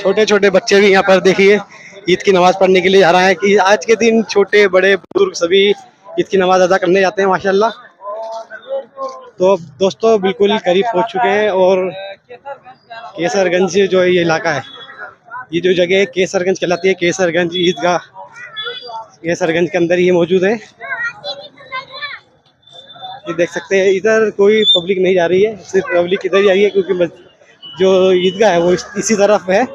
छोटे छोटे बच्चे भी यहाँ पर देखिए, ईद की नमाज़ पढ़ने के लिए जा रहे हैं कि आज के दिन छोटे, बड़े, बुज़ुर्ग सभी ईद की नमाज़ अदा करने जाते हैं, माशाल्लाह। तो दोस्तों, बिल्कुल करीब पहुँच चुके हैं और केसरगंज जो है ये इलाका है। ये जो जगह है केसरगंज कहलाती है केसरगंज ईदगाह। केसरगंज के अंदर ये मौजूद है। ये देख सकते हैं इधर कोई पब्लिक नहीं जा रही है सिर्फ़ पब्लिक इधर ही आई है क्योंकि जो ईदगाह है वो इस, तरफ़ है।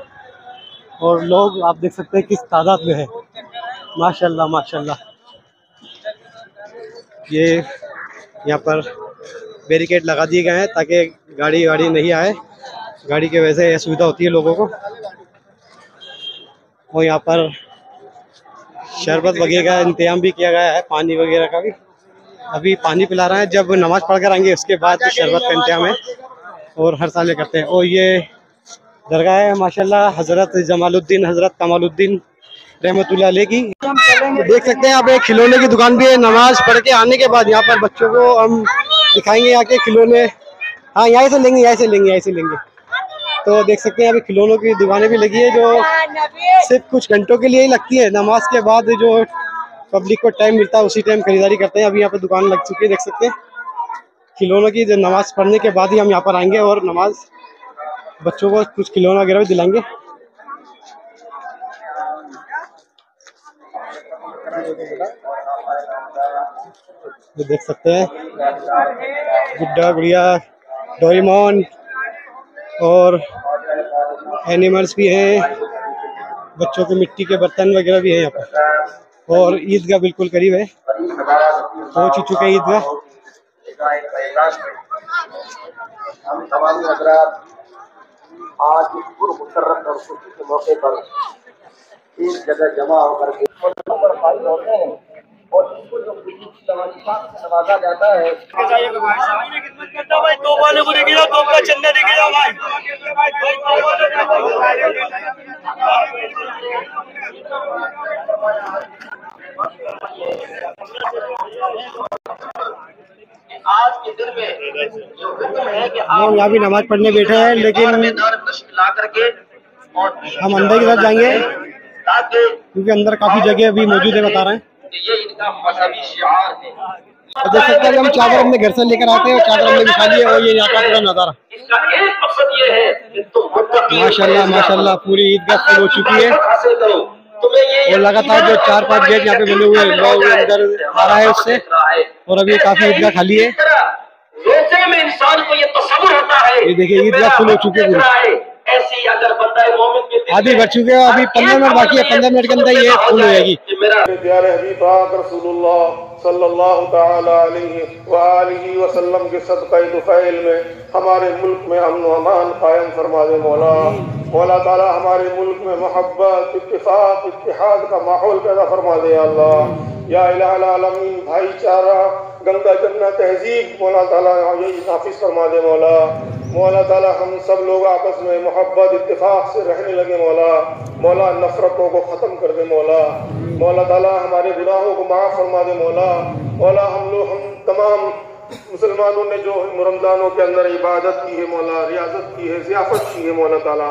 और लोग आप देख सकते हैं किस तादाद में है। माशाल्लाह माशाल्लाह। ये यहाँ पर बैरिकेड लगा दिए गए हैं ताकि गाड़ी वाड़ी नहीं आए। गाड़ी की वजह से असुविधा होती है लोगों को। और यहाँ पर शरबत वगैरह का इंतज़ाम भी किया गया है, पानी वगैरह का भी। अभी पानी पिला रहे हैं, जब नमाज़ पढ़ कर आएँगे, उसके बाद शरबत का इंतज़ाम है और हर साल ये करते हैं। और ये दरगाह है, माशाल्लाह, हज़रत जमालुद्दीन, हज़रत कमालुद्दीन रहमत की। देख सकते हैं, यहाँ पे खिलौने की दुकान भी है, नमाज़ पढ़ के आने के बाद यहाँ पर बच्चों को हम दिखाएँगे यहाँ के खिलौने। हाँ यहाँ से लेंगे, यहाँ से लेंगे, यहाँ से लेंगे। तो देख सकते हैं, अभी खिलौनों की दुकानें भी लगी है जो सिर्फ़ कुछ घंटों के लिए ही लगती है। नमाज़ के बाद जो पब्लिक को टाइम मिलता है, उसी टाइम खरीदारी करते हैं। अभी यहाँ पर दुकान लग चुकी है, देख सकते हैं। खिलौनों की नमाज़ पढ़ने के बाद ही हम यहाँ पर आएँगे और नमाज़ बच्चों को कुछ खिलौना वगैरह भी दिलाएँगे। देख सकते हैं, गुड्डा, गुड़िया, डोरीमोन और एनिमल्स भी हैं, बच्चों के मिट्टी के बर्तन वगैरह भी हैं यहाँ पर। और ईदगाह बिल्कुल करीब है। पहुँच ही चुके हैं ईदगाह। आज इस के मौके पर एक जगह जमा होकर के होते हैं और जो की नवाजा जाता है आज के दिन में जो हुक्म है कि लोग यहाँ भी नमाज़ पढ़ने बैठे हैं लेकिन मैदान ला करके हम अंदर की तरफ़ जाएँगे क्योंकि अंदर काफ़ी जगह अभी मौजूद है बता रहे हैं। ये इनका मजहबी शिआर है। देख सकते हैं हम चादर अपने घर से लेकर आते हैं और चादर हमने बिछा ली है और ये यहाँ का पूरा नज़ारा। इसका एक मकसद ये है मुत्तकी माशाल्लाह माशाल्लाह पूरी ईदगाह फुल हो चुकी है। और लगातार जो चार पाँच गेट यहाँ पे बने हुए हैं लोग अंदर आ रहा है उससे और अभी काफ़ी ईदगाह खाली है। रोज़े में इंसान को ये तस्वुर होता है ये देखिए, ईदगाह फुल हो चुकी है। आधी बढ़ चुके हैं, अभी पंद्रह मिनट बाकी है, पंद्रह मिनट के अंदर ये फुल हो जाएगी। वसल्लम के सदक़े दुफैल में हमारे मुल्क में अमन अमान कायम फरमा दे मौला मौला ताला हमारे मुल्क में मोहब्बत इत्तेफाक इत्तेहाद का माहौल पैदा फरमा दे अल्लाह या आलमीन भाईचारा गंगा जमुना तहजीब मौला ताला नाफिज फरमा दे मौला मौला ताला हम सब लोग आपस में मोहब्बत, इत्तेफाक से रहने लगे मौला। मौला, नफरतों को ख़त्म कर दे मौला। मौला ताला हमारे गुनाहों को माफ़ फरमा दे मौला। मौला, हम लोग, हम तमाम मुसलमानों ने जो रमजानों के अंदर इबादत की है मौला, रियाजत की है, जियाफत की है मौला ताला।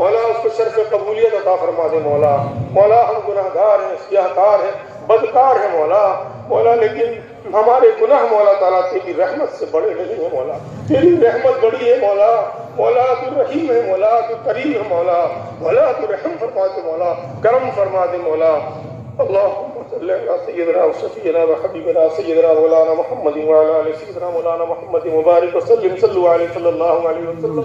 मौला, उसको शर्फ कबूलियत अता फरमा दे मौला। मौला, हम गुनाहगार हैं, सियाहकार हैं, बदकार हैं मौला। मौला, लेकिन हमारे गुनाह मौला ताला तेरी रहमत से बड़े नहीं है मौला। तेरी रहमत बड़ी है मौला। मौला, तू रहीम है मौला, तू करीम है मौला। मौला तू रहम फरमा दे मौला, करम फरमा दे मौला। सैदना शफीना हबीबना सैदना मौलाना मोहम्मद सैदना मौलाना मोहम्मद मुबारक वसलम सल्लल्लाहु अलैहि वसल्लम।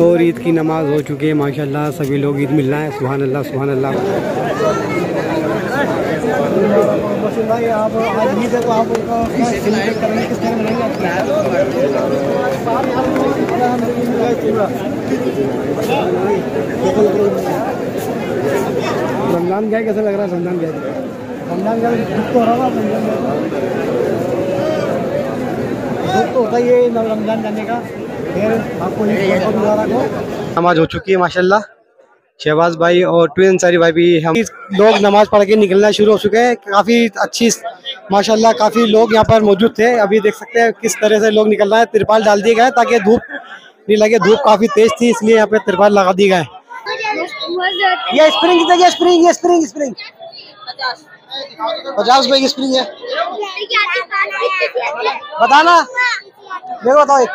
और ईद की नमाज़ हो चुकी है, माशाल्लाह, सभी लोग ईद मिल रहा है सुबहान अल्लाह सुबहान अल्लाह रमज़ान गया कैसा लग रहा है रमज़ान गया रमज़ान दुख तो तो होता ही है, रमज़ान जाने का। आपको नमाज़ हो चुकी है, माशाल्लाह। शहबाज भाई और ट्विन अंसारी भाई भी हम लोग नमाज़ पढ़ के निकलना शुरू हो चुके हैं। काफ़ी अच्छी माशाल्लाह, काफ़ी लोग यहाँ पर मौजूद थे। अभी देख सकते हैं किस तरह से लोग निकल रहे हैं। तिरपाल डाल दिए गए ताकि धूप नहीं लगे। धूप काफ़ी तेज थी, इसलिए यहाँ पे तिरपाल लगा दिए गए ये स्प्रिंग स्प्रिंग स्प्रिंग स्प्रिंग पचास रुपए की स्प्रिंग है। बताना। मेरे बताओ